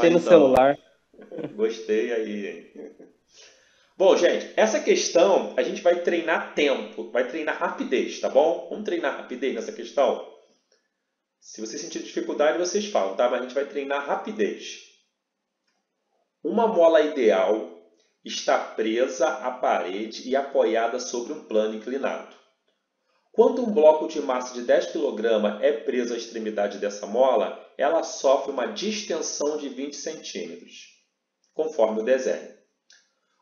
Gostei no então. celular. Gostei aí. Bom, gente, essa questão a gente vai treinar tempo, vai treinar rapidez, tá bom? Vamos treinar rapidez nessa questão? Se você sentir dificuldade, vocês falam, tá? Mas a gente vai treinar rapidez. Uma mola ideal está presa à parede e apoiada sobre um plano inclinado. Quando um bloco de massa de 10 kg é preso à extremidade dessa mola, ela sofre uma distensão de 20 cm, conforme o desenho.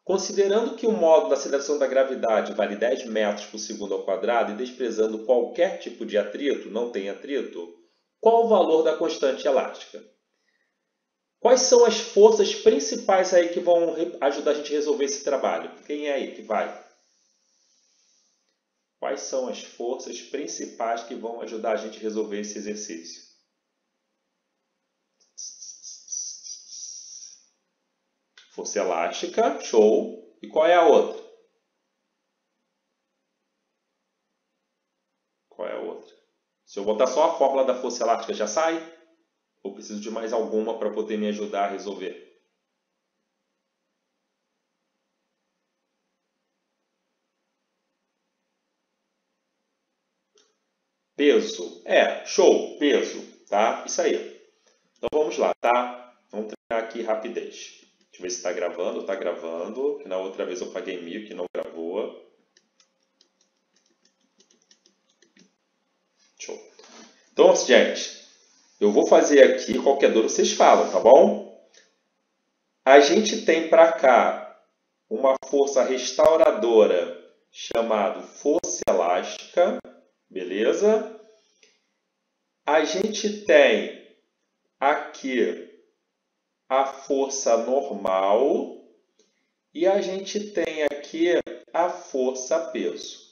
Considerando que o módulo da aceleração da gravidade vale 10 metros por segundo ao quadrado e desprezando qualquer tipo de atrito, não tem atrito, qual o valor da constante elástica? Quais são as forças principais aí que vão ajudar a gente a resolver esse trabalho? Quem é aí que vai? Quais são as forças principais que vão ajudar a gente a resolver esse exercício? Força elástica, show. E qual é a outra? Qual é a outra? Se eu botar só a fórmula da força elástica, já sai? Ou preciso de mais alguma para poder me ajudar a resolver? Peso. É, show, peso, tá? Isso aí. Então vamos lá, tá? Vamos treinar aqui rapidez. Deixa eu ver se está gravando. Está gravando. Na outra vez eu paguei mil, que não gravou. Show. Então, gente, eu vou fazer aqui, qualquer dúvida vocês falam, tá bom? A gente tem para cá uma força restauradora chamada força elástica, beleza? A gente tem aqui a força normal e a gente tem aqui a força peso.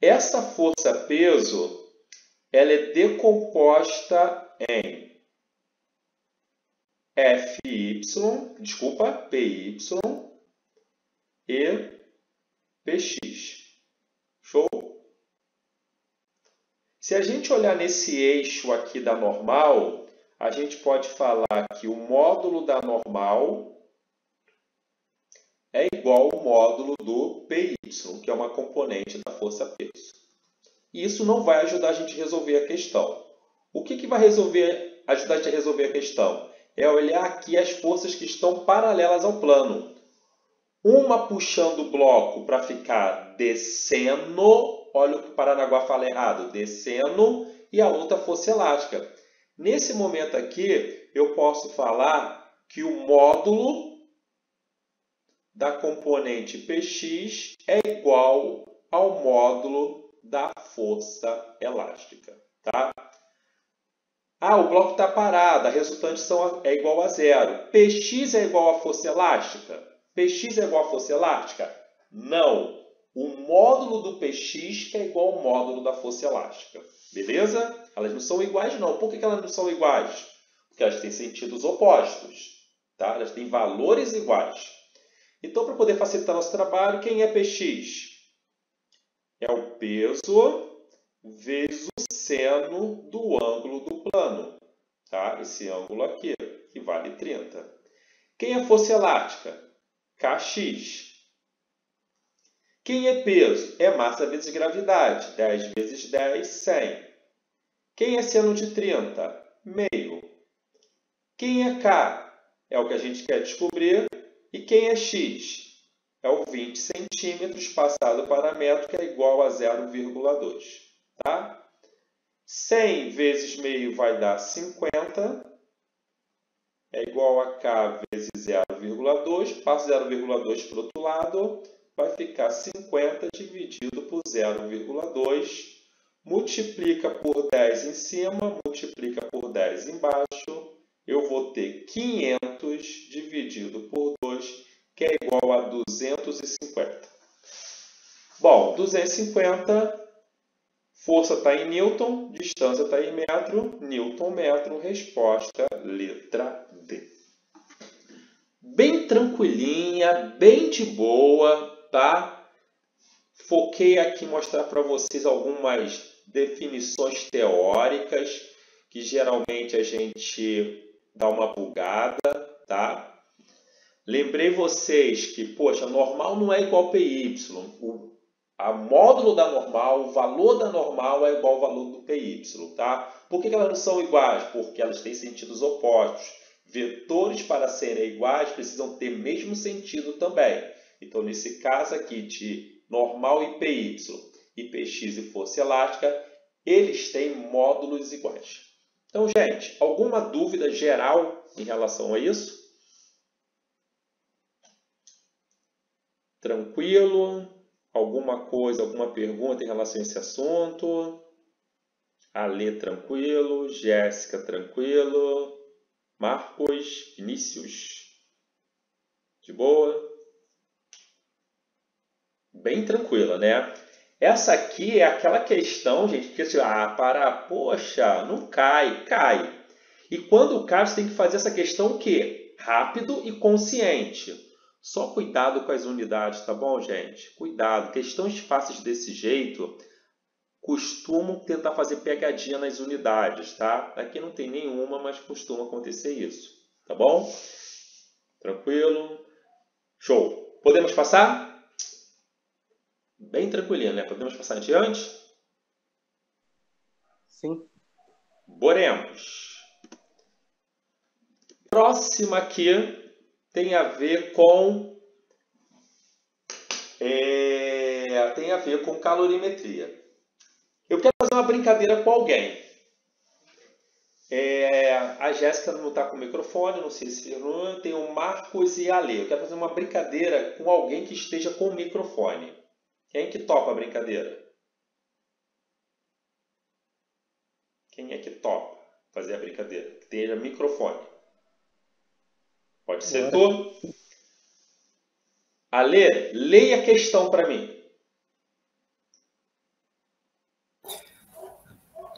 Essa força peso ela é decomposta em FY, desculpa, PY e PX. Show? Se a gente olhar nesse eixo aqui da normal, a gente pode falar que o módulo da normal é igual ao módulo do PY, que é uma componente da força peso. E isso não vai ajudar a gente a resolver a questão. O que, que vai resolver, ajudar a gente a resolver a questão? É olhar aqui as forças que estão paralelas ao plano. Uma puxando o bloco para ficar descendo, olha o que o Paranaguá fala errado, descendo, e a outra força elástica. Nesse momento aqui, eu posso falar que o módulo da componente Px é igual ao módulo da força elástica. Tá? Ah, o bloco está parado, a resultante são, é igual a zero. Px é igual a força elástica? Px é igual a força elástica? Não. O módulo do Px é igual ao módulo da força elástica. Beleza? Elas não são iguais, não. Por que elas não são iguais? Porque elas têm sentidos opostos. Tá? Elas têm valores iguais. Então, para poder facilitar nosso trabalho, quem é Px? é o peso vezes o seno do ângulo do plano. Tá? Esse ângulo aqui, que vale 30. Quem é força elástica? Kx. Quem é peso? É massa vezes gravidade. 10 vezes 10, 100. Quem é seno de 30? Meio. Quem é K? É o que a gente quer descobrir. E quem é X? é o 20 centímetros passado para metro, que é igual a 0,2. Tá? 100 vezes meio vai dar 50, é igual a K vezes 0,2, passa 0,2 para o outro lado, vai ficar 50 dividido por 0,2, multiplica por 10 em cima, multiplica por 10 embaixo, eu vou ter 500 dividido por 2, que é igual a 250. Bom, 250, força está em Newton, distância está em metro, Newton metro, resposta letra D. Bem tranquilinha, bem de boa, tá? Foquei aqui mostrar para vocês algumas definições teóricas que geralmente a gente dar uma bugada, tá? Lembrei vocês que, poxa, normal não é igual PY. O a módulo da normal, o valor da normal é igual ao valor do PY, tá? Por que elas não são iguais? Porque elas têm sentidos opostos. Vetores, para serem iguais, precisam ter mesmo sentido também. Então, nesse caso aqui de normal e PY e PX e força elástica, eles têm módulos iguais. Então, gente, alguma dúvida geral em relação a isso? Tranquilo? Alguma coisa, alguma pergunta em relação a esse assunto? Ale tranquilo, Jéssica tranquilo, Marcos, Vinícius, de boa? Bem tranquila, né? Essa aqui é aquela questão, gente, que assim, ah, para, poxa, não cai, cai. E quando cai, você tem que fazer essa questão o quê? Rápido e consciente. Só cuidado com as unidades, tá bom, gente? Cuidado. Questões fáceis desse jeito costumam tentar fazer pegadinha nas unidades, tá? Aqui não tem nenhuma, mas costuma acontecer isso, tá bom? Tranquilo? Show. Podemos passar? Bem tranquilinho, né? Podemos passar adiante? Sim. Boremos. Próxima aqui tem a ver com é, tem a ver com calorimetria. Eu quero fazer uma brincadeira com alguém. É, a Jéssica não está com o microfone, não sei se tem o Marcos e a Ale. Eu quero fazer uma brincadeira com alguém que esteja com o microfone. Quem que topa a brincadeira? Quem é que topa fazer a brincadeira? Que tenha microfone. Pode ser tu? Ale, leia a questão para mim.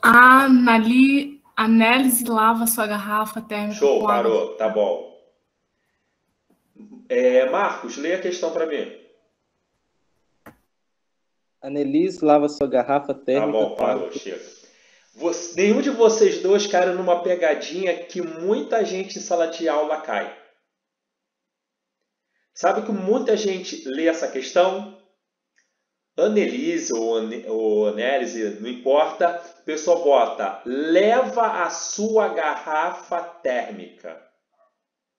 A Anali, Análise lava sua garrafa térmica. Show, parou, tá bom. É, Marcos, leia a questão para mim. Anelise lava sua garrafa térmica. Tá bom, parou, chega. Você, nenhum de vocês dois caiu numa pegadinha que muita gente em sala de aula cai. Sabe que muita gente lê essa questão? Anelise ou, ou análise, não importa, o pessoal bota leva a sua garrafa térmica.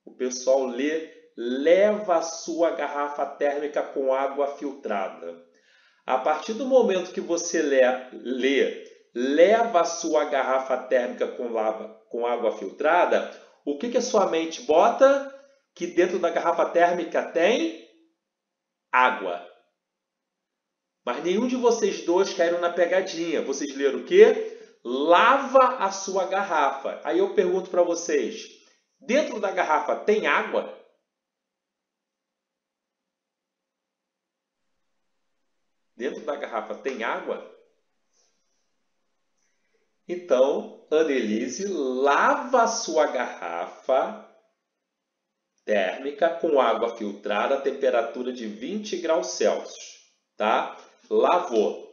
O pessoal lê leva a sua garrafa térmica com água filtrada. A partir do momento que você lê, lê leva a sua garrafa térmica com, lava, com água filtrada, o que, que a sua mente bota? que dentro da garrafa térmica tem água. Mas nenhum de vocês dois caíram na pegadinha. Vocês leram o quê? Lava a sua garrafa. Aí eu pergunto para vocês: dentro da garrafa tem água? Dentro da garrafa tem água? Então, Annelise lava a sua garrafa térmica com água filtrada a temperatura de 20 graus Celsius, tá? Lavou.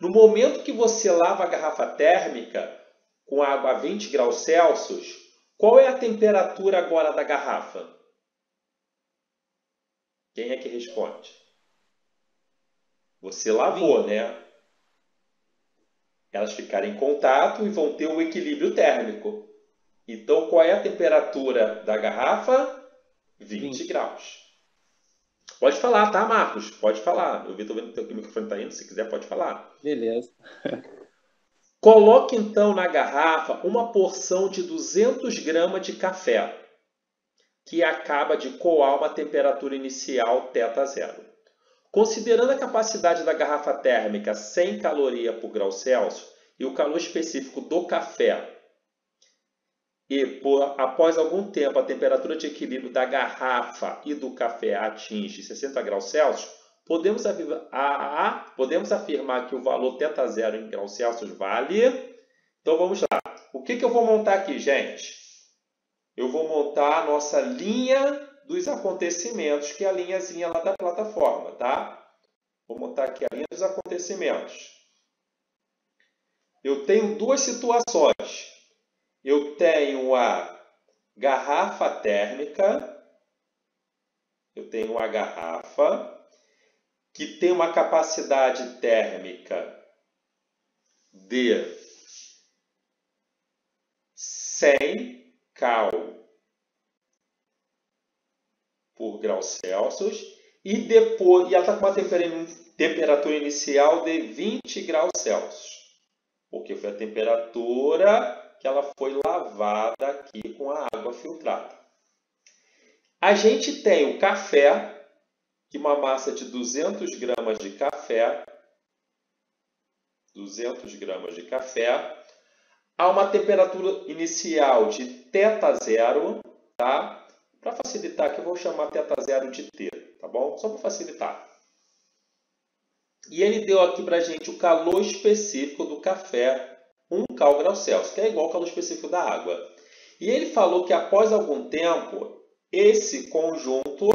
No momento que você lava a garrafa térmica com água a 20 graus Celsius, qual é a temperatura agora da garrafa? Quem é que responde? Você lavou, né? Elas ficaram em contato e vão ter o equilíbrio térmico. Então, qual é a temperatura da garrafa? 20, 20. graus. Pode falar, tá, Marcos? Pode falar. Eu vi, tô vendo que o microfone está indo. Se quiser, pode falar. Beleza. Coloque então na garrafa uma porção de 200 gramas de café, que acaba de coar uma temperatura inicial θ zero. Considerando a capacidade da garrafa térmica 100 caloria por grau Celsius e o calor específico do café e por, após algum tempo a temperatura de equilíbrio da garrafa e do café atinge 60 graus Celsius, podemos, a, a, podemos afirmar que o valor θ0 em graus Celsius vale. Então vamos lá. O que, que eu vou montar aqui, gente? Eu vou montar a nossa linha dos acontecimentos, que é a linhazinha lá da plataforma, tá? Vou montar aqui a linha dos acontecimentos. Eu tenho duas situações eu tenho a garrafa térmica. Eu tenho uma garrafa que tem uma capacidade térmica de 100 cal por grau Celsius e depois e ela está com uma temperatura inicial de 20 graus Celsius, porque foi a temperatura que ela foi lavada aqui com a água filtrada. A gente tem o café, que uma massa de 200 gramas de café, 200 gramas de café, a uma temperatura inicial de θ zero, tá? Para facilitar aqui, eu vou chamar θ zero de T, tá bom? Só para facilitar. E ele deu aqui para a gente o calor específico do café, 1 cal grau Celsius, que é igual ao calor específico da água. E ele falou que após algum tempo, esse conjunto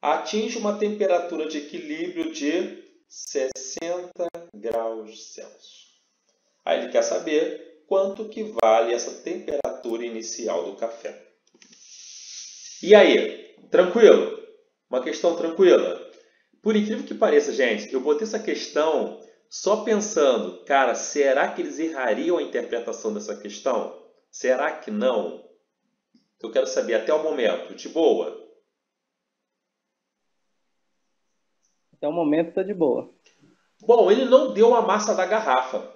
atinge uma temperatura de equilíbrio de 60 graus Celsius. Aí ele quer saber quanto que vale essa temperatura inicial do café. E aí, tranquilo? Uma questão tranquila? Por incrível que pareça, gente, eu botei essa questão só pensando, cara, será que eles errariam a interpretação dessa questão? Será que não? Eu quero saber até o momento, de boa. Até o momento está de boa. Bom, ele não deu a massa da garrafa.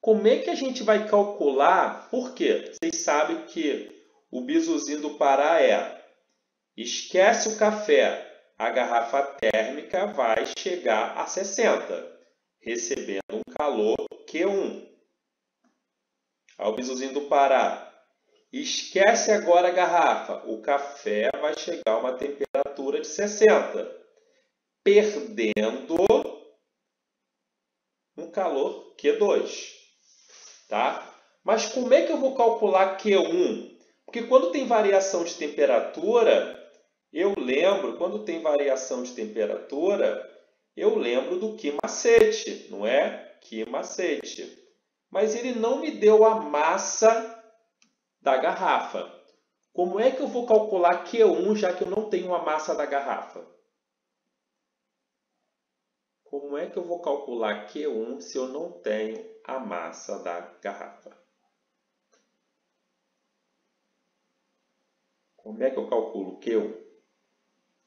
Como é que a gente vai calcular? Por quê? Vocês sabem que o bisuzinho do Pará é esquece o café, a garrafa térmica vai chegar a 60, recebendo um calor Q1. Ao bisuzinho do Pará, esquece agora a garrafa, o café vai chegar a uma temperatura de 60, perdendo um calor Q2. Tá? Mas como é que eu vou calcular Q1? Porque quando tem variação de temperatura, eu lembro, quando tem variação de temperatura, eu lembro do que macete, não é? Que macete. Mas ele não me deu a massa da garrafa. Como é que eu vou calcular Q1 já que eu não tenho a massa da garrafa? Como é que eu vou calcular Q1 se eu não tenho a massa da garrafa? Como é que eu calculo Q1?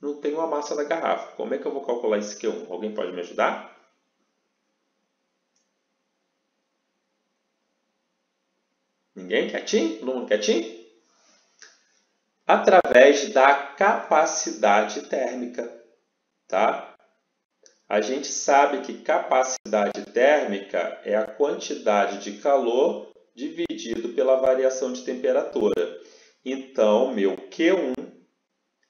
não tenho a massa da garrafa. Como é que eu vou calcular esse Q1? Alguém pode me ajudar? Ninguém? Quietinho? Todo mundo quietinho? Através da capacidade térmica, tá? A gente sabe que capacidade térmica é a quantidade de calor dividido pela variação de temperatura. Então, meu Q1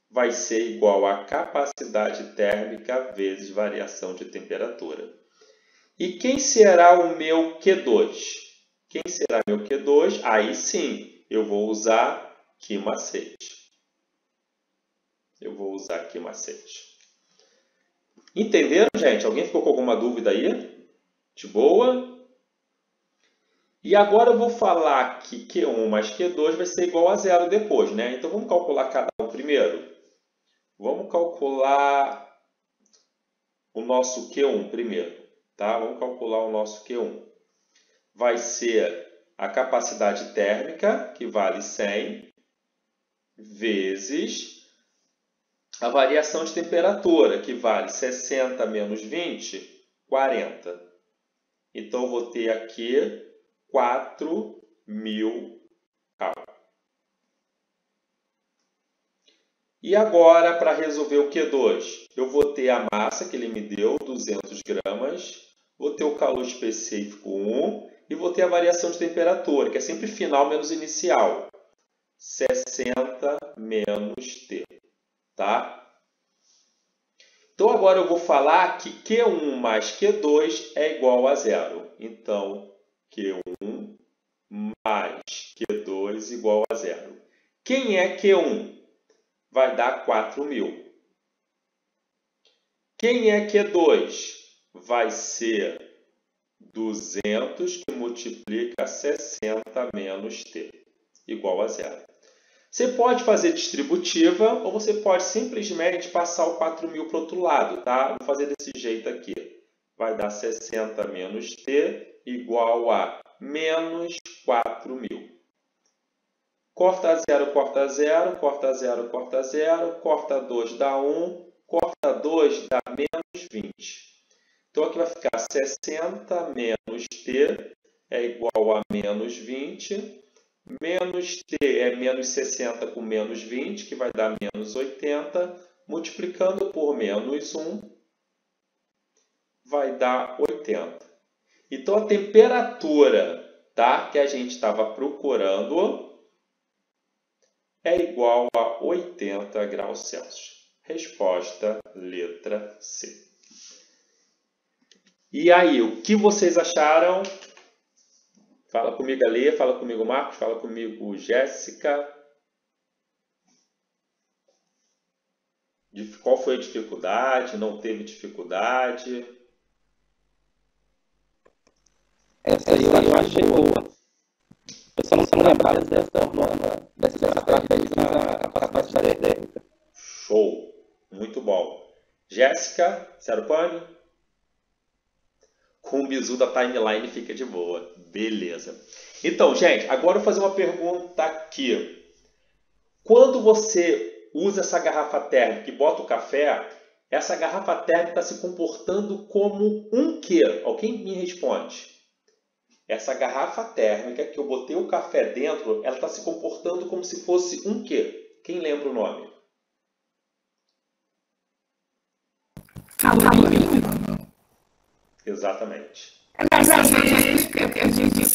vai ser igual a capacidade térmica vezes variação de temperatura. E quem será o meu Q2? Quem será meu Q2? Aí sim, eu vou usar que macete. Eu vou aqui que macete. Entenderam, gente? Alguém ficou com alguma dúvida aí? De boa? E agora eu vou falar que Q1 mais Q2 vai ser igual a zero depois, né? Então vamos calcular cada um primeiro. Vamos calcular o nosso Q1 primeiro, tá? Vamos calcular o nosso Q1. Vai ser a capacidade térmica, que vale 100, vezes a variação de temperatura, que vale 60 menos 20, 40. Então, eu vou ter aqui 4.000 cálculos. E agora, para resolver o Q2, eu vou ter a massa que ele me deu, 200 gramas, vou ter o calor específico 1 e vou ter a variação de temperatura, que é sempre final menos inicial, 60 menos T. Tá? Então, agora eu vou falar que Q1 mais Q2 é igual a zero. Então, Q1 mais Q2 igual a zero. Quem é Q1? vai dar 4 mil. Quem é Q2? Vai ser 200 que multiplica 60 menos T. igual a zero. Você pode fazer distributiva ou você pode simplesmente passar o 4.000 para o outro lado, tá? Vou fazer desse jeito aqui. Vai dar 60 menos t igual a menos 4.000. Corta 0, corta 0, corta 0, corta 0, corta 2 dá 1, corta 2 dá menos 20. Então aqui vai ficar 60 menos t é igual a menos 20 Menos t é menos 60 com menos 20, que vai dar menos 80. Multiplicando por menos 1, vai dar 80. Então, a temperatura tá, que a gente estava procurando é igual a 80 graus Celsius. Resposta, letra C. E aí, o que vocês acharam? Fala comigo, Alê. Fala comigo, Marcos. Fala comigo, Jéssica. Qual foi a dificuldade? Não teve dificuldade? Essa aí eu achei boa. Eu só não sei lembrar dessa forma, dessa estratégia na capacidade térmica. Show! Muito bom. Jéssica, Zero Pane? Com o bizu da timeline fica de boa. Beleza. Então, gente, agora eu vou fazer uma pergunta aqui. Quando você usa essa garrafa térmica e bota o café, essa garrafa térmica está se comportando como um quê? Alguém me responde. Essa garrafa térmica que eu botei o café dentro, ela está se comportando como se fosse um quê? Quem lembra o nome? Calorímetro. Exatamente. Mas a gente, a gente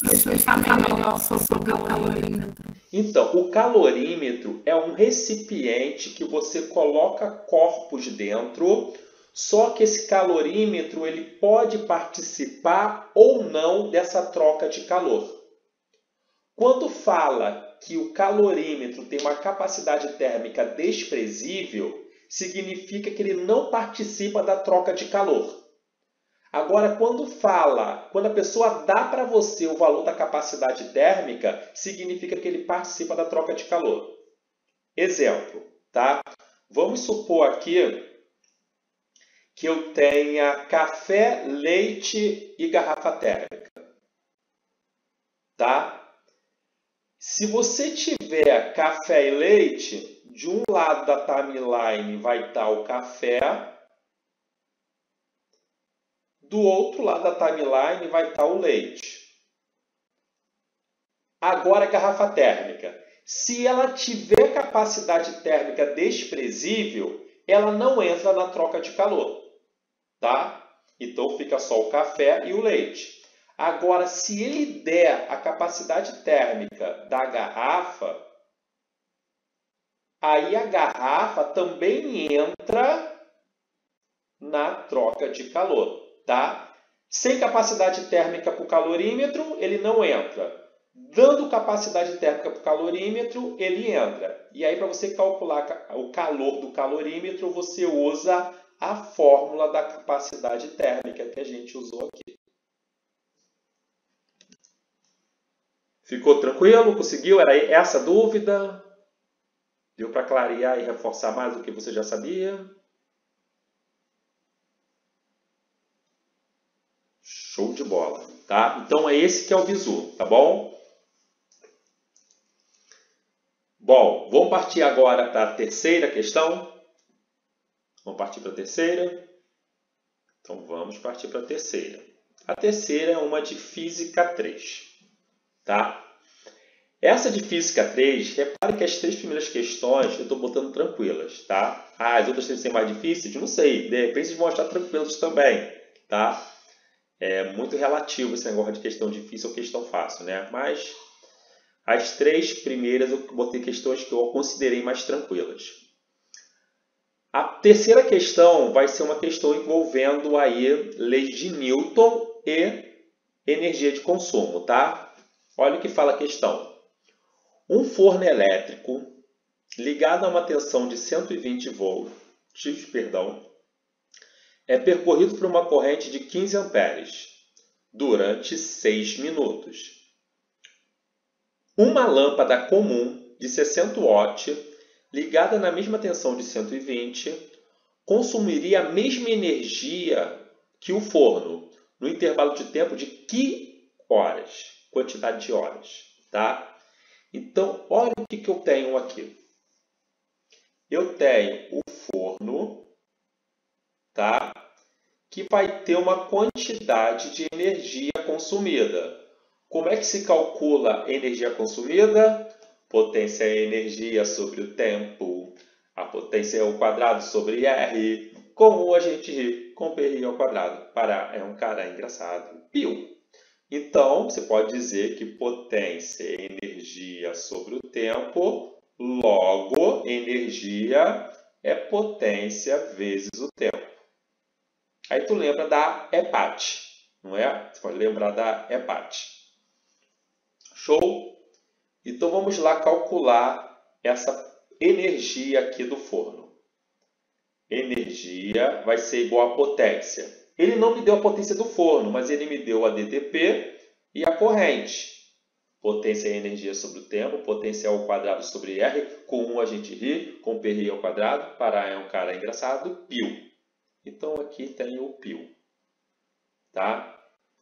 falou sobre o calorímetro. Então, o calorímetro é um recipiente que você coloca corpos dentro, só que esse calorímetro ele pode participar ou não dessa troca de calor. Quando fala que o calorímetro tem uma capacidade térmica desprezível, significa que ele não participa da troca de calor. Agora, quando fala, quando a pessoa dá para você o valor da capacidade térmica, significa que ele participa da troca de calor. Exemplo, tá? Vamos supor aqui que eu tenha café, leite e garrafa térmica. Tá? Se você tiver café e leite, de um lado da timeline vai estar o café do outro lado da timeline vai estar o leite. Agora a garrafa térmica. Se ela tiver capacidade térmica desprezível, ela não entra na troca de calor. Tá? Então fica só o café e o leite. Agora, se ele der a capacidade térmica da garrafa, aí a garrafa também entra na troca de calor tá? Sem capacidade térmica para o calorímetro, ele não entra. Dando capacidade térmica para o calorímetro, ele entra. E aí, para você calcular o calor do calorímetro, você usa a fórmula da capacidade térmica que a gente usou aqui. Ficou tranquilo? Conseguiu? Era essa dúvida? Deu para clarear e reforçar mais do que você já sabia? Show de bola, tá? Então é esse que é o visu, tá bom? Bom, vamos partir agora para a terceira questão. Vamos partir para a terceira. Então vamos partir para a terceira. A terceira é uma de Física 3, tá? Essa de Física 3, repare que as três primeiras questões eu estou botando tranquilas, tá? Ah, as outras têm que ser mais difíceis? Não sei, de repente vão achar tranquilas também, tá? é muito relativo esse negócio de questão difícil ou questão fácil, né? Mas as três primeiras eu botei questões que eu considerei mais tranquilas. A terceira questão vai ser uma questão envolvendo aí leis de Newton e energia de consumo, tá? Olha o que fala a questão. Um forno elétrico ligado a uma tensão de 120 volts, perdão, é percorrido por uma corrente de 15 amperes durante 6 minutos. uma lâmpada comum de 60 watts ligada na mesma tensão de 120 consumiria a mesma energia que o forno no intervalo de tempo de que horas? Quantidade de horas, tá? Então, olha o que, que eu tenho aqui. Eu tenho o forno, tá? Que vai ter uma quantidade de energia consumida. Como é que se calcula energia consumida? Potência é energia sobre o tempo. A potência é o quadrado sobre R. Como a gente ri com PRI ao quadrado? Para é um cara engraçado. Pio. Então, você pode dizer que potência é energia sobre o tempo, logo, energia é potência vezes o tempo. Aí tu lembra da EPAT, não é? Você pode lembrar da EPAT. Show? Então vamos lá calcular essa energia aqui do forno. Energia vai ser igual a potência. Ele não me deu a potência do forno, mas ele me deu a DTP e a corrente. Potência é energia sobre o tempo, potência ao quadrado sobre R, com 1 a gente ri, com P ri ao quadrado, para é um cara engraçado, π. Então aqui tem o π. Tá?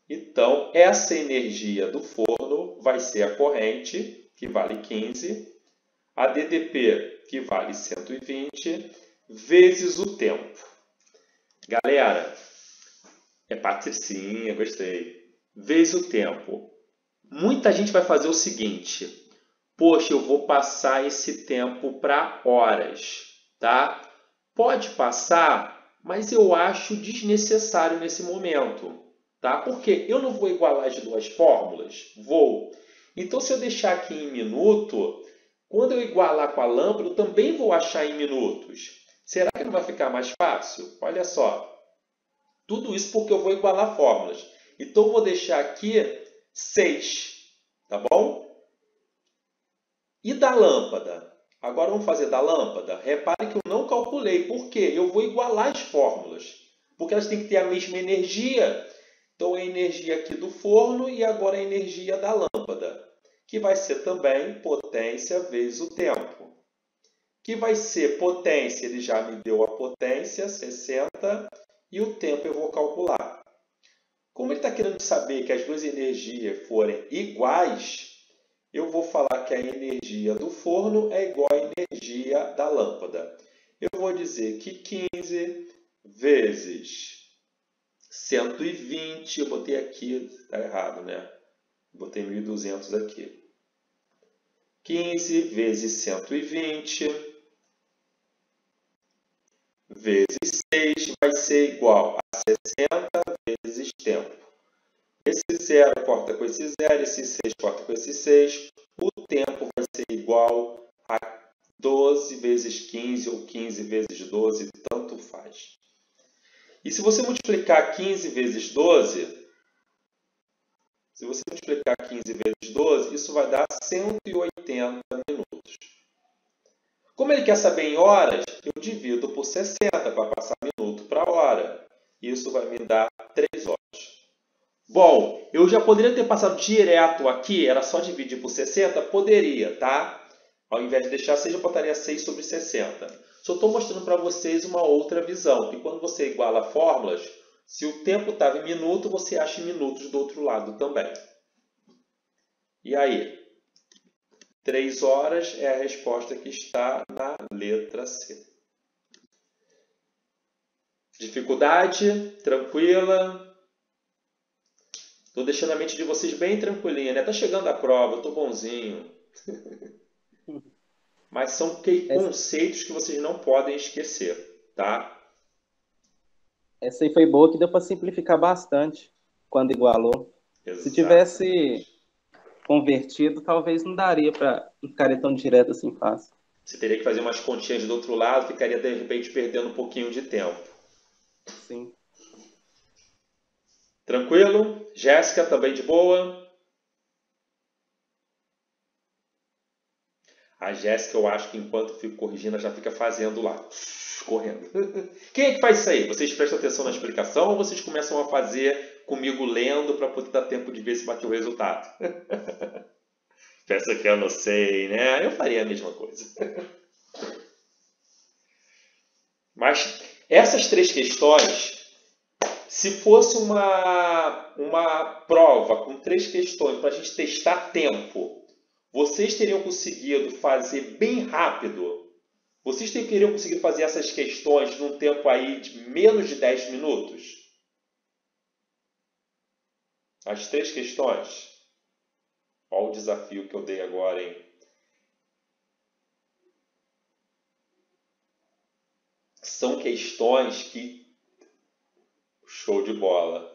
Então, essa energia do forno vai ser a corrente, que vale 15, a DTP, que vale 120, vezes o tempo. Galera, é patricinha, gostei. Vezes o tempo. Muita gente vai fazer o seguinte: poxa, eu vou passar esse tempo para horas, tá? Pode passar, mas eu acho desnecessário nesse momento tá? Porque eu não vou igualar as duas fórmulas? Vou. Então, se eu deixar aqui em minuto, quando eu igualar com a lâmpada, eu também vou achar em minutos. Será que não vai ficar mais fácil? Olha só. Tudo isso porque eu vou igualar fórmulas. Então, eu vou deixar aqui 6, tá bom? E da lâmpada? Agora vamos fazer da lâmpada. Repare que eu não calculei. Por quê? Eu vou igualar as fórmulas. Porque elas têm que ter a mesma energia. Então, a energia aqui do forno e agora a energia da lâmpada, que vai ser também potência vezes o tempo. Que vai ser potência, ele já me deu a potência, 60, e o tempo eu vou calcular. Como ele está querendo saber que as duas energias forem iguais, eu vou falar que a energia do forno é igual à energia da lâmpada. Eu vou dizer que 15 vezes 120, eu botei aqui, está errado, né? Botei 1.200 aqui. 15 vezes 120 vezes 6 vai ser igual a 60 vezes tempo. Esse 0 corta com esse 0, esse 6 corta com esse 6. O tempo vai ser igual a 12 vezes 15 ou 15 vezes 12, tanto faz. E se você multiplicar 15 vezes 12, se você multiplicar 15 vezes 12, isso vai dar 180 minutos. Como ele quer saber em horas, eu divido por 60 para passar minuto para hora. Isso vai me dar 3 horas. Bom, eu já poderia ter passado direto aqui, era só dividir por 60? Poderia, tá? Ao invés de deixar 6, eu botaria 6 sobre 60. Só estou mostrando para vocês uma outra visão, que quando você iguala fórmulas, se o tempo estava em minuto, você acha em minutos do outro lado também. E aí? 3 horas é a resposta que está na letra C. Dificuldade? Tranquila? Estou deixando a mente de vocês bem tranquilinha, né? Tá chegando a prova, estou bonzinho. mas são conceitos que vocês não podem esquecer, tá? Essa aí foi boa que deu para simplificar bastante quando igualou. Exato. Se tivesse convertido, talvez não daria para ficar tão direto assim fácil. Você teria que fazer umas continhas do outro lado, ficaria de repente perdendo um pouquinho de tempo. Sim. Tranquilo? Jéssica, também de boa? A Jéssica, eu acho que enquanto fico corrigindo, ela já fica fazendo lá, correndo. Quem é que faz isso aí? Vocês prestam atenção na explicação ou vocês começam a fazer comigo lendo para poder dar tempo de ver se bateu o resultado? Pensa que eu não sei, né? Eu faria a mesma coisa. Mas essas três questões, se fosse uma, uma prova com três questões para a gente testar tempo, vocês teriam conseguido fazer bem rápido? Vocês teriam conseguido fazer essas questões num tempo aí de menos de 10 minutos? As três questões? Olha o desafio que eu dei agora, hein? São questões que. Show de bola.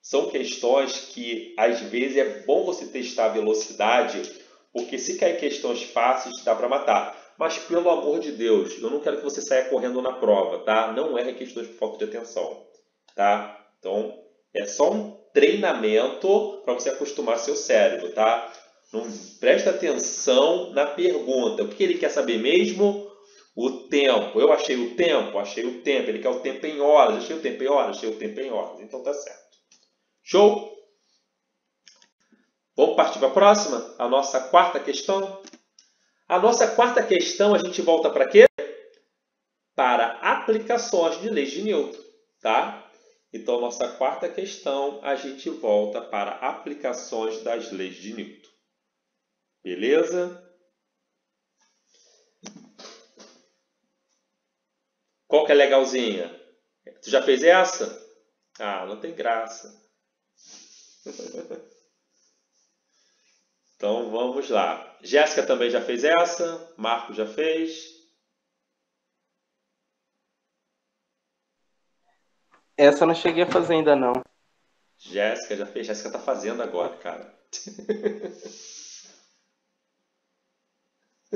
São questões que às vezes é bom você testar a velocidade, porque se cair questões fáceis, dá para matar. Mas pelo amor de Deus, eu não quero que você saia correndo na prova, tá? Não erre questões por falta de atenção, tá? Então, é só um treinamento para você acostumar seu cérebro, tá? Não presta atenção na pergunta. O que ele quer saber mesmo? O tempo. Eu achei o tempo, achei o tempo. Ele quer o tempo em horas. Achei o tempo em horas, achei o tempo em horas. Então tá certo. Show? Vamos partir para a próxima? A nossa quarta questão. A nossa quarta questão, a gente volta para quê? Para aplicações de leis de Newton, tá? Então, nossa quarta questão, a gente volta para aplicações das leis de Newton. Beleza? Qual que é legalzinha? Tu já fez essa? Ah, não tem graça. então vamos lá. Jéssica também já fez essa. Marco já fez. Essa eu não cheguei a fazer ainda não. Jéssica já fez. Jéssica tá fazendo agora, cara.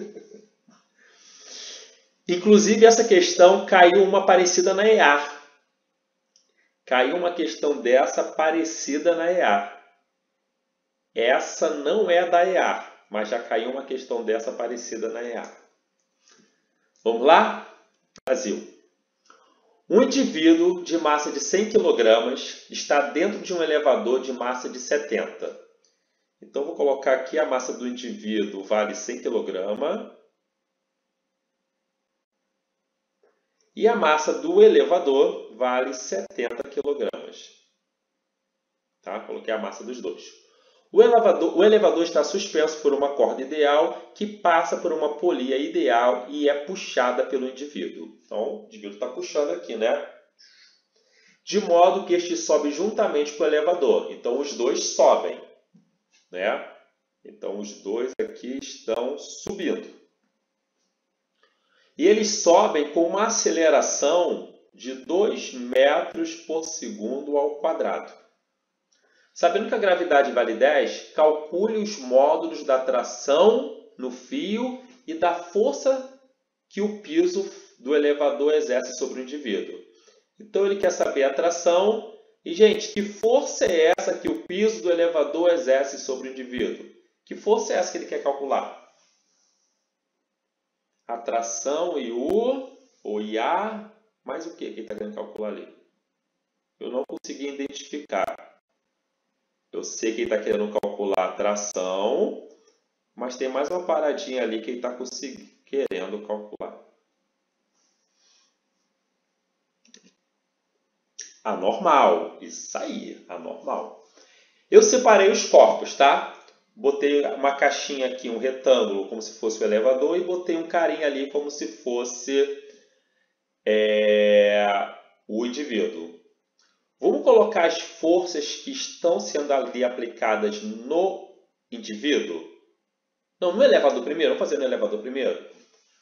Inclusive, essa questão caiu uma parecida na EAR. Caiu uma questão dessa parecida na EAR. Essa não é da EAR, mas já caiu uma questão dessa parecida na EAR. Vamos lá? Brasil. Um indivíduo de massa de 100 kg está dentro de um elevador de massa de 70. Então, vou colocar aqui a massa do indivíduo vale 100 kg. E a massa do elevador vale 70 kg. Tá? Coloquei a massa dos dois. O elevador, o elevador está suspenso por uma corda ideal que passa por uma polia ideal e é puxada pelo indivíduo. Então, o indivíduo está puxando aqui, né? De modo que este sobe juntamente com o elevador. Então, os dois sobem, né? Então, os dois aqui estão subindo. E eles sobem com uma aceleração de 2 metros por segundo ao quadrado. Sabendo que a gravidade vale 10, calcule os módulos da tração no fio e da força que o piso do elevador exerce sobre o indivíduo. Então ele quer saber a tração e, gente, que força é essa que o piso do elevador exerce sobre o indivíduo? Que força é essa que ele quer calcular? A tração e o, o IA, mais o que que ele está querendo calcular ali? Eu não consegui identificar. Eu sei que ele está querendo calcular a tração, mas tem mais uma paradinha ali que ele está querendo calcular. Anormal, isso aí, anormal. Eu separei os corpos, tá? Botei uma caixinha aqui, um retângulo, como se fosse o elevador, e botei um carinha ali como se fosse é, o indivíduo. Vamos colocar as forças que estão sendo ali aplicadas no indivíduo? Não, no elevador primeiro. Vamos fazer no elevador primeiro?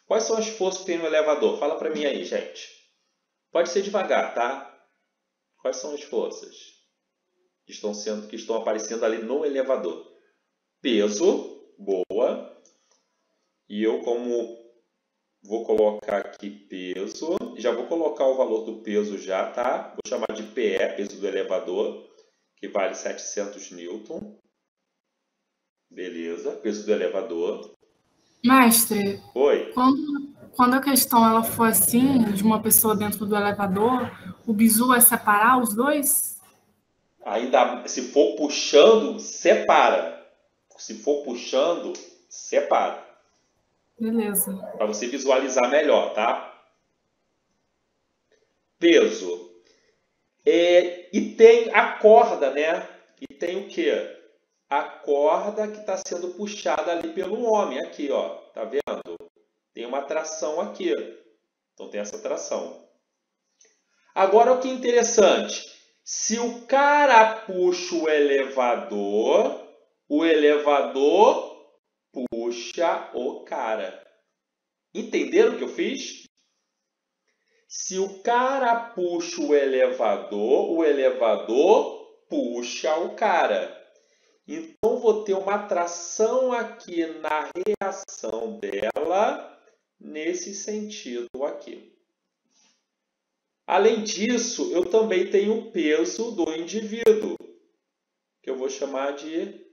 Quais são as forças que tem no elevador? Fala para mim aí, gente. Pode ser devagar, tá? Quais são as forças que estão sendo, que estão aparecendo ali no elevador? Peso, boa. E eu como vou colocar aqui peso já vou colocar o valor do peso já, tá? Vou chamar de PE, peso do elevador, que vale 700 newton. Beleza, peso do elevador. Mestre, Oi. Quando, quando a questão ela for assim, de uma pessoa dentro do elevador, o bizu é separar os dois? Ainda, se for puxando, separa. Se for puxando, separa. Beleza. Para você visualizar melhor, tá? Peso. É, e tem a corda, né? E tem o quê? A corda que está sendo puxada ali pelo homem, aqui, ó. Tá vendo? Tem uma tração aqui. Então tem essa tração. Agora o que é interessante. Se o cara puxa o elevador, o elevador puxa o cara. Entenderam o que eu fiz? Se o cara puxa o elevador, o elevador puxa o cara. Então, vou ter uma tração aqui na reação dela, nesse sentido aqui. Além disso, eu também tenho o peso do indivíduo, que eu vou chamar de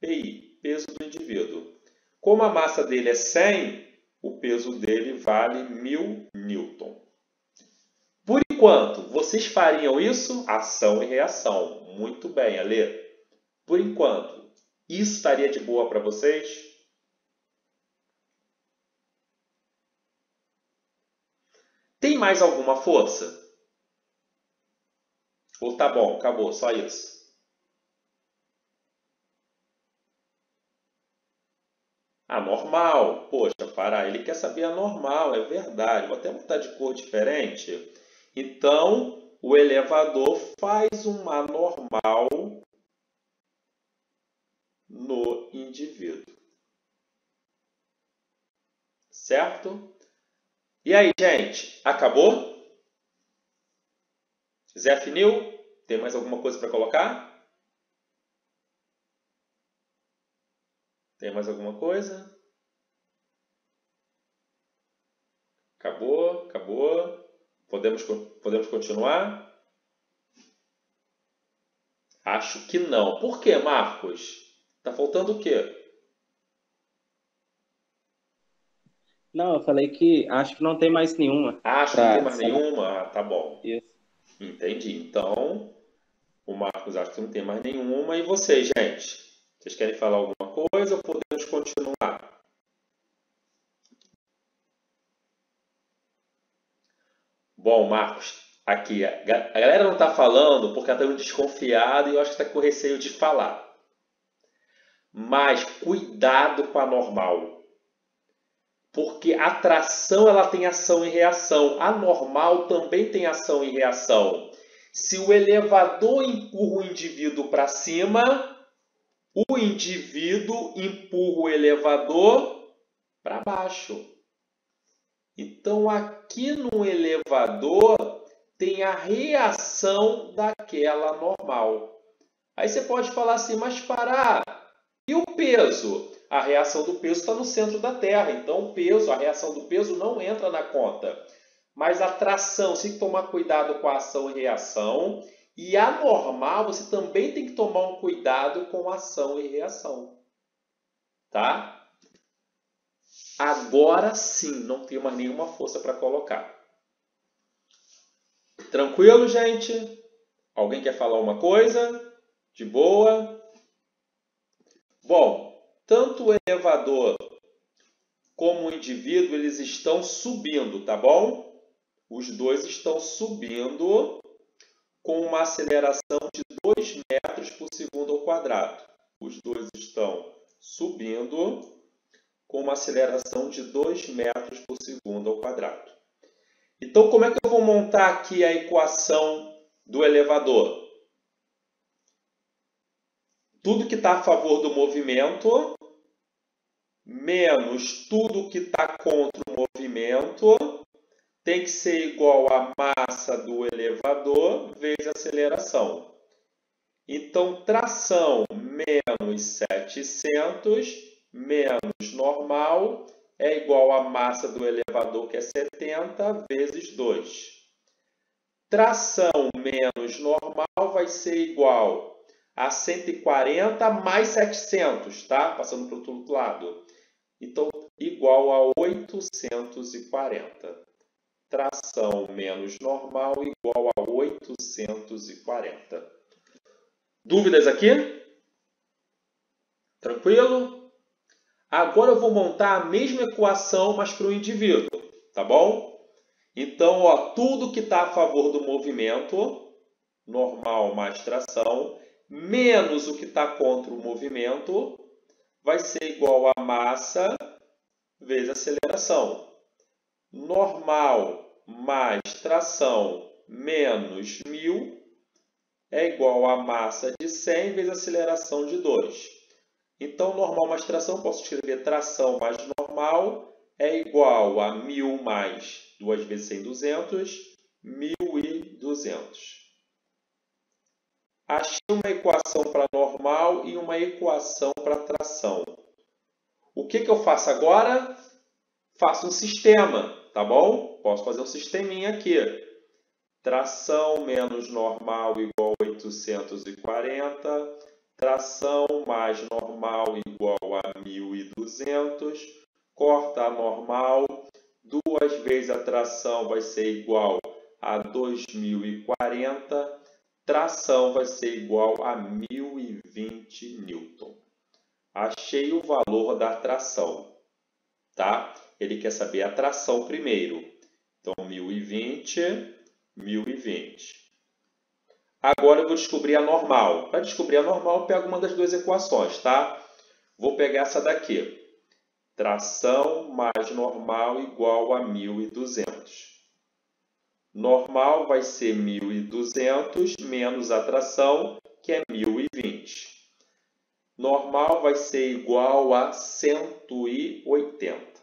PI, peso do indivíduo. Como a massa dele é 100, o peso dele vale 1000 newton. Enquanto, vocês fariam isso? Ação e reação. Muito bem, Ale. Por enquanto, isso estaria de boa para vocês? Tem mais alguma força? Ou tá bom, acabou, só isso? A normal. Poxa, para, ele quer saber a normal, é verdade. Vou até botar de cor diferente. Então, o elevador faz uma normal no indivíduo. Certo? E aí, gente, acabou? Zé Finil, tem mais alguma coisa para colocar? Tem mais alguma coisa? Acabou, acabou. Podemos, podemos continuar? Acho que não. Por que, Marcos? Tá faltando o quê? Não, eu falei que acho que não tem mais nenhuma. Acho que não tem mais nenhuma? Ah, tá bom. Isso. Entendi. Então, o Marcos acha que não tem mais nenhuma. E vocês, gente? Vocês querem falar alguma coisa ou podemos continuar? Bom, Marcos, aqui, a galera não está falando porque ela está desconfiada e eu acho que está com receio de falar. Mas cuidado com a normal. Porque a tração ela tem ação e reação. A normal também tem ação e reação. Se o elevador empurra o indivíduo para cima, o indivíduo empurra o elevador para baixo. Então, aqui no elevador tem a reação daquela normal. Aí você pode falar assim, mas parar. E o peso? A reação do peso está no centro da Terra. Então, o peso, a reação do peso não entra na conta. Mas a tração, você tem que tomar cuidado com a ação e reação. E a normal, você também tem que tomar um cuidado com ação e reação. Tá? Agora sim, não tem mais nenhuma força para colocar. Tranquilo, gente? Alguém quer falar uma coisa? De boa? Bom, tanto o elevador como o indivíduo, eles estão subindo, tá bom? Os dois estão subindo com uma aceleração de 2 metros por segundo ao quadrado. Os dois estão subindo com uma aceleração de 2 metros por segundo ao quadrado. Então, como é que eu vou montar aqui a equação do elevador? Tudo que está a favor do movimento menos tudo que está contra o movimento tem que ser igual à massa do elevador vezes aceleração. Então, tração menos 700 menos normal é igual à massa do elevador, que é 70, vezes 2. Tração menos normal vai ser igual a 140 mais 700, tá? Passando para o outro lado. Então, igual a 840 tração menos normal igual a 840. Dúvidas aqui? Tranquilo? Agora eu vou montar a mesma equação, mas para o indivíduo, tá bom? Então, ó, tudo que está a favor do movimento, normal mais tração, menos o que está contra o movimento, vai ser igual a massa vezes aceleração. Normal mais tração menos 1000 é igual a massa de 100 vezes aceleração de 2. Então, normal mais tração, posso escrever tração mais normal é igual a 1000 mais 2 vezes 100, 200, 1200. Achei uma equação para normal e uma equação para tração. O que, que eu faço agora? Faço um sistema, tá bom? Posso fazer um sisteminha aqui. Tração menos normal igual a 840. Tração mais normal igual a 1200. Corta a normal. Duas vezes a tração vai ser igual a 2040 tração vai ser igual a 1020 newton. Achei o valor da tração, tá? Ele quer saber a tração primeiro. Então, 1020, 1020. Agora eu vou descobrir a normal. Para descobrir a normal, eu pego uma das duas equações, tá? Vou pegar essa daqui. Tração mais normal igual a 1200. Normal vai ser 1.200 menos atração, que é 1.020. Normal vai ser igual a 180.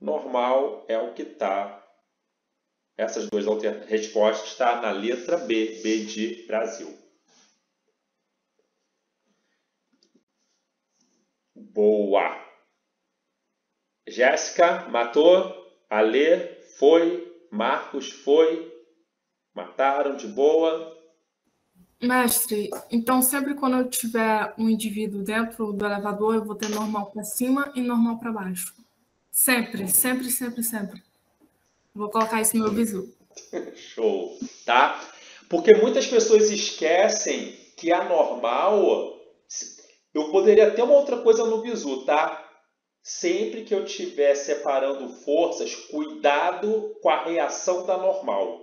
Normal é o que está. Essas duas respostas estão na letra B, B de Brasil. Boa! Jéssica, matou? Alê, foi, Marcos foi, mataram de boa. Mestre, então sempre quando eu tiver um indivíduo dentro do elevador, eu vou ter normal para cima e normal para baixo. Sempre, sempre, sempre, sempre. Vou colocar isso no meu visu. Show, tá? Porque muitas pessoas esquecem que a normal. Eu poderia ter uma outra coisa no bizu, tá? Sempre que eu estiver separando forças, cuidado com a reação da normal.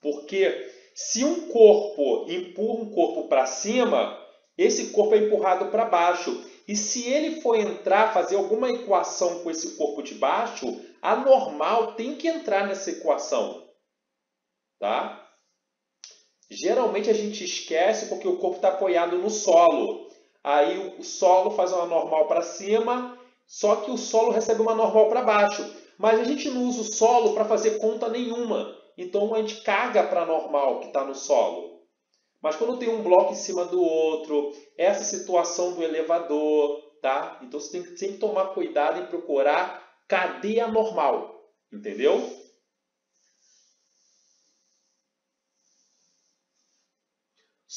Porque se um corpo empurra um corpo para cima, esse corpo é empurrado para baixo. E se ele for entrar, fazer alguma equação com esse corpo de baixo, a normal tem que entrar nessa equação. Tá? Geralmente a gente esquece porque o corpo está apoiado no solo. Aí o solo faz uma normal para cima só que o solo recebe uma normal para baixo. Mas a gente não usa o solo para fazer conta nenhuma. Então a gente caga para a normal que está no solo. Mas quando tem um bloco em cima do outro, essa situação do elevador, tá? Então você tem que sempre tomar cuidado em procurar cadê a normal. Entendeu?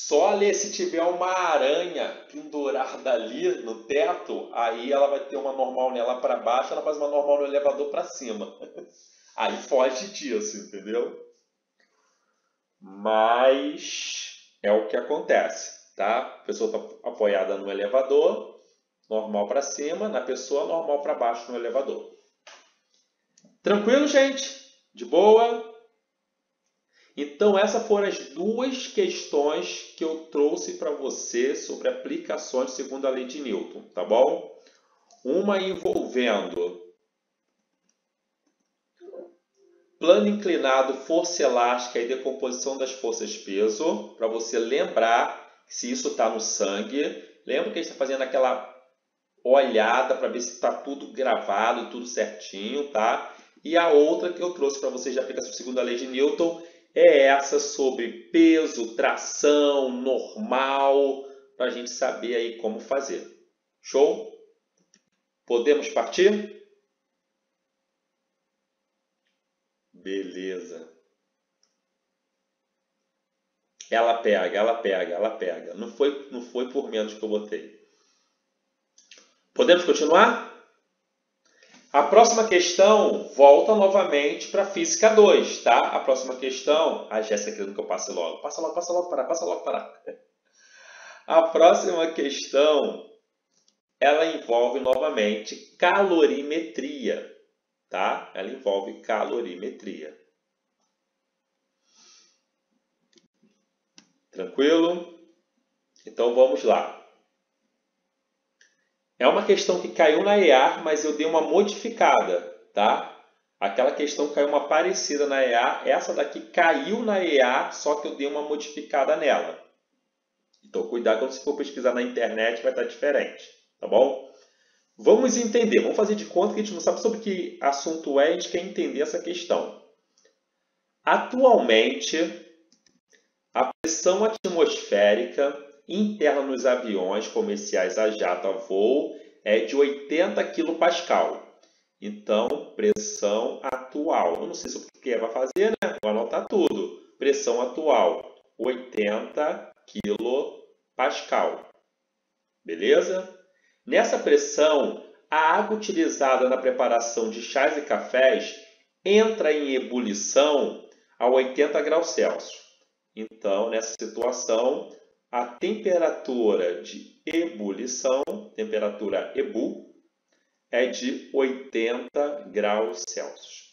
Só ali se tiver uma aranha pendurada ali no teto, aí ela vai ter uma normal nela para baixo, ela faz uma normal no elevador para cima. Aí foge disso, entendeu? Mas é o que acontece, tá? A pessoa está apoiada no elevador, normal para cima, na pessoa normal para baixo no elevador. Tranquilo, gente? De boa? Então, essas foram as duas questões que eu trouxe para você sobre aplicações segundo a lei de Newton, tá bom? Uma envolvendo plano inclinado, força elástica e decomposição das forças peso, para você lembrar se isso está no sangue. Lembra que a gente está fazendo aquela olhada para ver se está tudo gravado, tudo certinho, tá? E a outra que eu trouxe para vocês de aplicação segundo a lei de Newton é essa sobre peso, tração, normal, para a gente saber aí como fazer. Show? Podemos partir? Beleza. Ela pega, ela pega, ela pega. Não foi, não foi por menos que eu botei. Podemos continuar? A próxima questão volta novamente para Física 2, tá? A próxima questão... A Jéssica querendo que eu passe logo. Passa logo, passa logo, para, passa logo, para. A próxima questão, ela envolve novamente calorimetria, tá? Ela envolve calorimetria. Tranquilo? Então vamos lá. É uma questão que caiu na EA, mas eu dei uma modificada, tá? Aquela questão caiu uma parecida na EA, essa daqui caiu na EA, só que eu dei uma modificada nela. Então, cuidado quando você for pesquisar na internet, vai estar diferente, tá bom? Vamos entender, vamos fazer de conta que a gente não sabe sobre que assunto é, a gente quer entender essa questão. Atualmente, a pressão atmosférica interna nos aviões comerciais a jato a voo é de 80 kPa. Então, pressão atual. Eu não sei se o que vai fazer, né? Vou anotar tudo. Pressão atual, 80 kPa. Beleza? Nessa pressão, a água utilizada na preparação de chás e cafés entra em ebulição a 80 graus Celsius. Então, nessa situação, a temperatura de ebulição, temperatura EBU, é de 80 graus Celsius.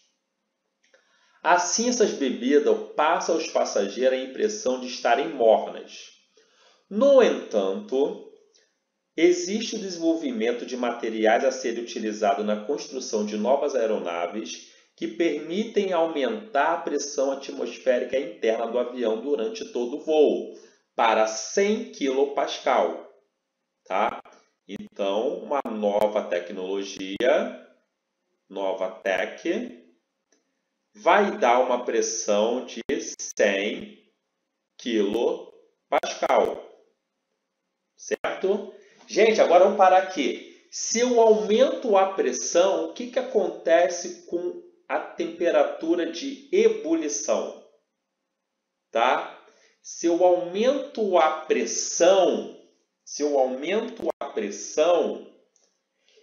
Assim, essas bebidas passam aos passageiros a impressão de estarem mornas. No entanto, existe o desenvolvimento de materiais a serem utilizados na construção de novas aeronaves que permitem aumentar a pressão atmosférica interna do avião durante todo o voo, para 100 kPa. Tá? Então, uma nova tecnologia, nova tech, vai dar uma pressão de 100 kPa. Certo? Gente, agora vamos parar aqui. Se eu aumento a pressão, o que, que acontece com a temperatura de ebulição? Tá? Se eu aumento a pressão, se eu aumento a pressão,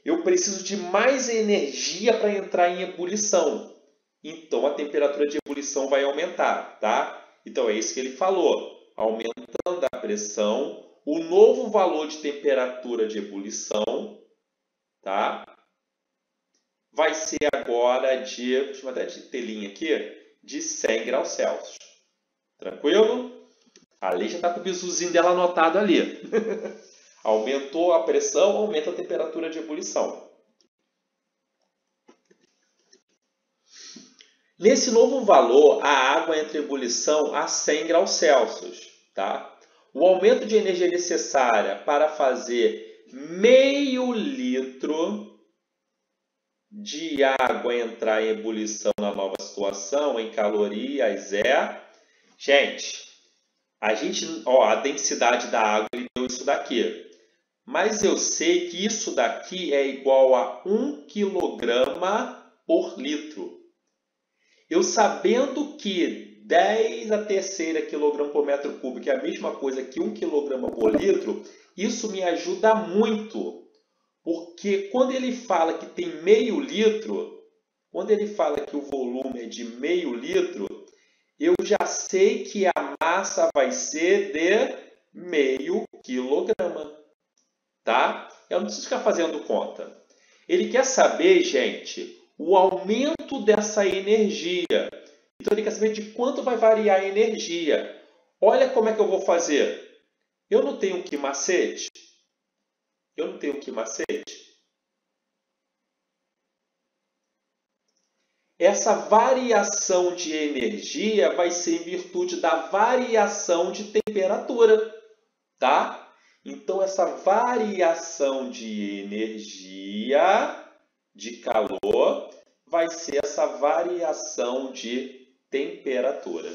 eu preciso de mais energia para entrar em ebulição. Então a temperatura de ebulição vai aumentar, tá? Então é isso que ele falou. Aumentando a pressão, o novo valor de temperatura de ebulição, tá? Vai ser agora de, deixa eu até de telinha aqui, de 100 graus Celsius. Tranquilo? Ali já está com o bisuzinho dela anotado ali. Aumentou a pressão, aumenta a temperatura de ebulição. Nesse novo valor, a água entra em ebulição a 100 graus Celsius. Tá? O aumento de energia necessária para fazer meio litro de água entrar em ebulição na nova situação, em calorias, é... Gente, a gente, ó, a densidade da água ele deu isso daqui. Mas eu sei que isso daqui é igual a 1 kg por litro. Eu sabendo que 10 a terceira kg por metro cúbico é a mesma coisa que 1 kg por litro, isso me ajuda muito. Porque quando ele fala que tem meio litro, quando ele fala que o volume é de meio litro, eu já sei que a massa vai ser de meio quilograma, tá? Eu não preciso ficar fazendo conta. Ele quer saber, gente, o aumento dessa energia. Então ele quer saber de quanto vai variar a energia. Olha como é que eu vou fazer. Eu não tenho que macete? Eu não tenho que macete? Essa variação de energia vai ser em virtude da variação de temperatura, tá? Então essa variação de energia, de calor, vai ser essa variação de temperatura.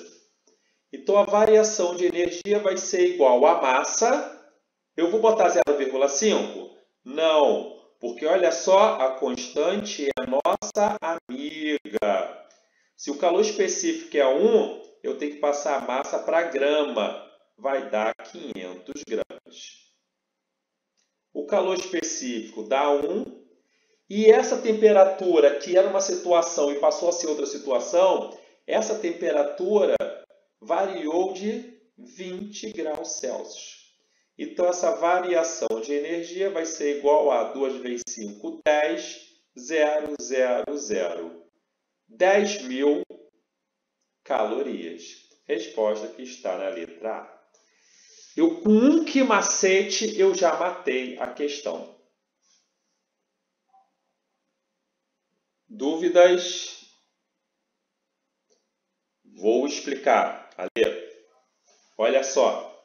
Então a variação de energia vai ser igual a massa. Eu vou botar 0,5? Não, porque olha só, a constante é nossa amiga. Se o calor específico é 1, eu tenho que passar a massa para grama. Vai dar 500 gramas. O calor específico dá 1. E essa temperatura, que era uma situação e passou a ser outra situação, essa temperatura variou de 20 graus Celsius. Então, essa variação de energia vai ser igual a 2 vezes 5, 10, 0, 0, 0. 10 mil calorias. Resposta que está na letra A. Eu, com um que macete, eu já matei a questão. Dúvidas? Vou explicar. Ale, olha só.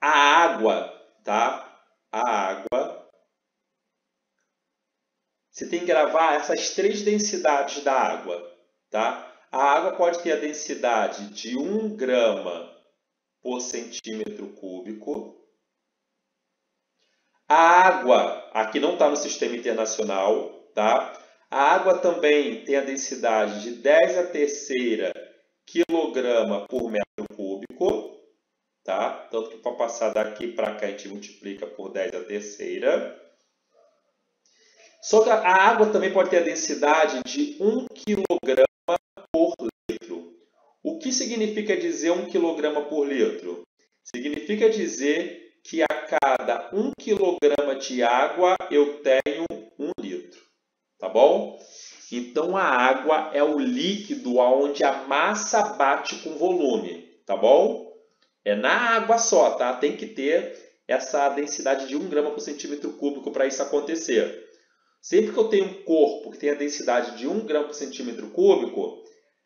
A água, tá? A água. Você tem que gravar essas três densidades da água, tá? A água pode ter a densidade de 1 grama por centímetro cúbico. A água, aqui não está no sistema internacional, tá? A água também tem a densidade de 10 a terceira quilograma por metro? Tanto que para passar daqui para cá a gente multiplica por 10 a terceira. Só que a água também pode ter a densidade de 1 quilograma por litro. O que significa dizer 1 quilograma por litro? Significa dizer que a cada 1 quilograma de água eu tenho 1 litro. Tá bom? Então a água é o líquido onde a massa bate com volume, tá bom? É na água só, tá? Tem que ter essa densidade de 1 grama por centímetro cúbico para isso acontecer. Sempre que eu tenho um corpo que tem a densidade de 1 grama por centímetro cúbico,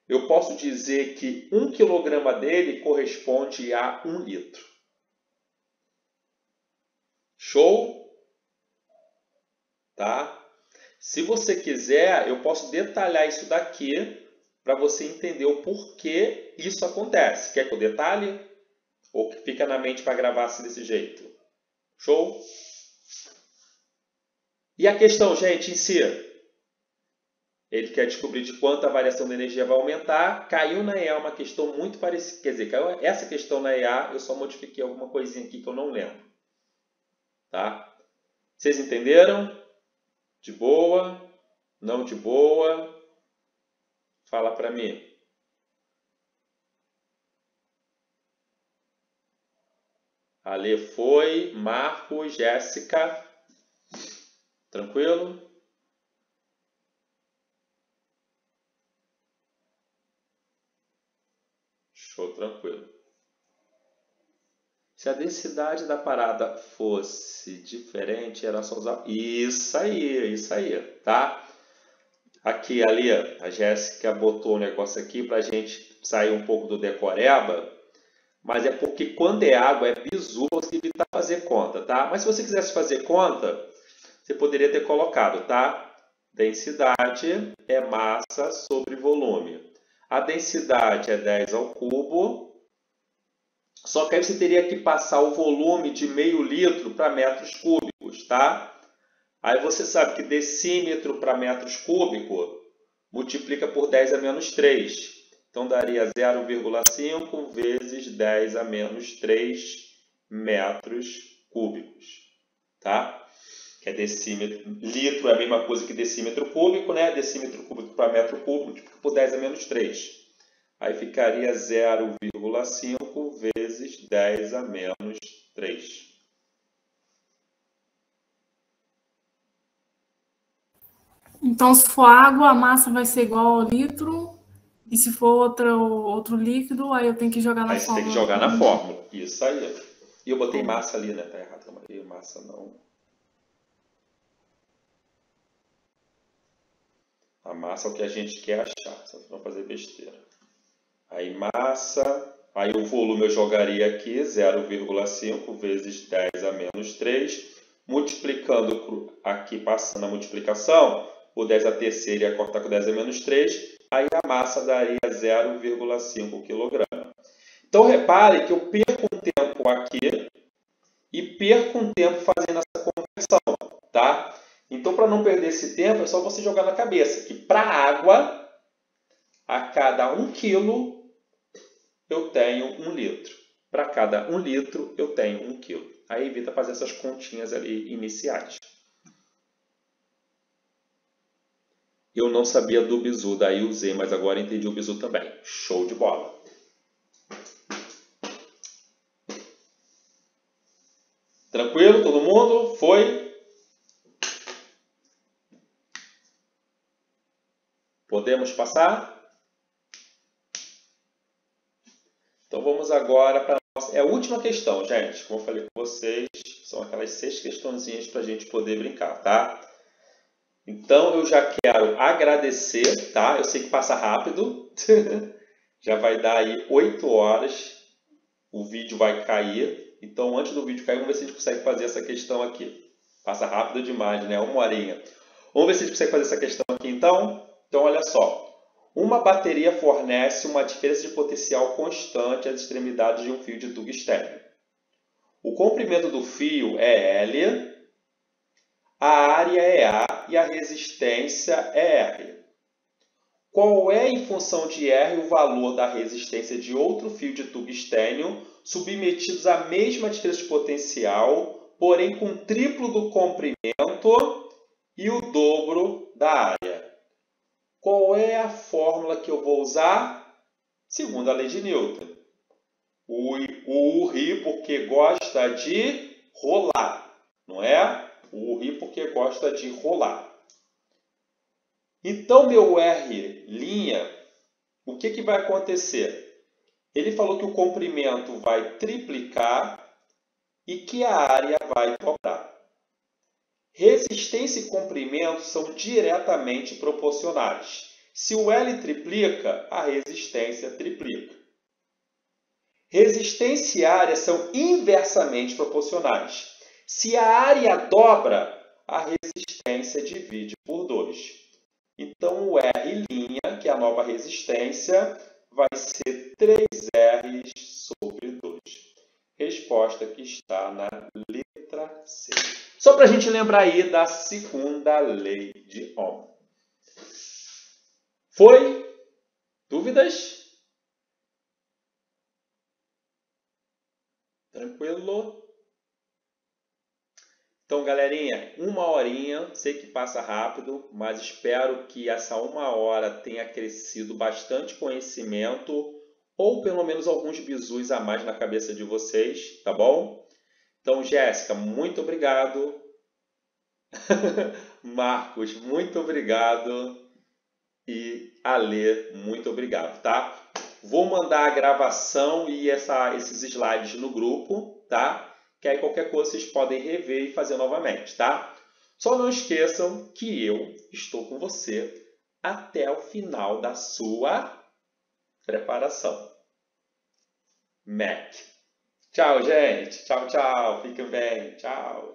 eu posso dizer que 1 quilograma dele corresponde a 1 litro. Show? Tá? Se você quiser, eu posso detalhar isso daqui para você entender o porquê isso acontece. Quer que eu detalhe? Ou que fica na mente para gravar assim desse jeito? Show? E a questão, gente, em si? Ele quer descobrir de quanto a variação da energia vai aumentar. Caiu na EA uma questão muito parecida. Quer dizer, caiu essa questão na EA, eu só modifiquei alguma coisinha aqui que eu não lembro. Tá? Vocês entenderam? De boa? Não de boa? Fala para mim. Ale foi, Marco, Jéssica. Tranquilo? Show, tranquilo. Se a densidade da parada fosse diferente, era só usar. Isso aí, isso aí, tá? Aqui, ali, a Jéssica botou o um negócio aqui para gente sair um pouco do decoreba, mas é porque quando é água, é bizu, você evitar fazer conta, tá? Mas se você quisesse fazer conta, você poderia ter colocado, tá? Densidade é massa sobre volume. A densidade é 10 ao cubo só que aí você teria que passar o volume de meio litro para metros cúbicos, tá? Aí você sabe que decímetro para metros cúbicos multiplica por 10 a menos 3. Então daria 0,5 vezes 10 a menos 3 metros cúbicos, tá? Que é decímetro, litro é a mesma coisa que decímetro cúbico, né? Decímetro cúbico para metro cúbico multiplica por 10 a menos 3. Aí ficaria 0,5 vezes 10 a menos 3. Então, se for água, a massa vai ser igual ao litro. E se for outro, outro líquido, aí eu tenho que jogar na aí fórmula. Aí você tem que jogar na fórmula. Isso aí. E eu botei massa ali, né? Tá errado. Massa não. A massa é o que a gente quer achar. Só para não fazer besteira. Aí massa, aí o volume eu jogaria aqui 0,5 vezes 10 a menos 3, multiplicando aqui, passando a multiplicação, o 10 a terceira ia cortar com 10 a menos 3, aí a massa daria 0,5 kg. Então repare que eu perco um tempo aqui e perco um tempo fazendo essa conversão, tá? Então, para não perder esse tempo, é só você jogar na cabeça que para água, a cada 1 quilo, eu tenho um litro. Para cada um litro, eu tenho um quilo. Aí evita fazer essas continhas ali iniciais. Eu não sabia do bizu, daí usei, mas agora entendi o bizu também. Show de bola! Tranquilo, todo mundo? Foi? Podemos passar? Então vamos agora para. É a última questão, gente. Como eu falei com vocês, são aquelas seis questõezinhas para a gente poder brincar, tá? Então eu já quero agradecer, tá? Eu sei que passa rápido. já vai dar aí 8 horas. O vídeo vai cair. Então antes do vídeo cair, vamos ver se a gente consegue fazer essa questão aqui. Passa rápido demais, né? Uma horinha. Vamos ver se a gente consegue fazer essa questão aqui então. Então olha só. Uma bateria fornece uma diferença de potencial constante às extremidades de um fio de tungstênio. O comprimento do fio é L, a área é A e a resistência é R. Qual é, em função de R, o valor da resistência de outro fio de tungstênio submetidos à mesma diferença de potencial, porém com triplo do comprimento e o dobro da área? Qual é a fórmula que eu vou usar? Segundo a lei de Newton. O, o ri porque gosta de rolar, não é? O ri porque gosta de rolar. Então, meu R linha, o que, que vai acontecer? Ele falou que o comprimento vai triplicar e que a área vai dobrar. Resistência e comprimento são diretamente proporcionais. Se o L triplica, a resistência triplica. Resistência e área são inversamente proporcionais. Se a área dobra, a resistência divide por 2. Então, o R', que é a nova resistência, vai ser 3R sobre 2. Resposta que está na letra C. Só para a gente lembrar aí da segunda lei de Ohm. Foi? Dúvidas? Tranquilo? Então, galerinha, uma horinha, sei que passa rápido, mas espero que essa uma hora tenha crescido bastante conhecimento ou pelo menos alguns bizus a mais na cabeça de vocês, tá bom? Então, Jéssica, muito obrigado. Marcos, muito obrigado. E Ale, muito obrigado, tá? Vou mandar a gravação e essa, esses slides no grupo, tá? Que aí qualquer coisa vocês podem rever e fazer novamente, tá? Só não esqueçam que eu estou com você até o final da sua preparação. Mac. Tchau, gente. Tchau, tchau. Fiquem bem. Tchau.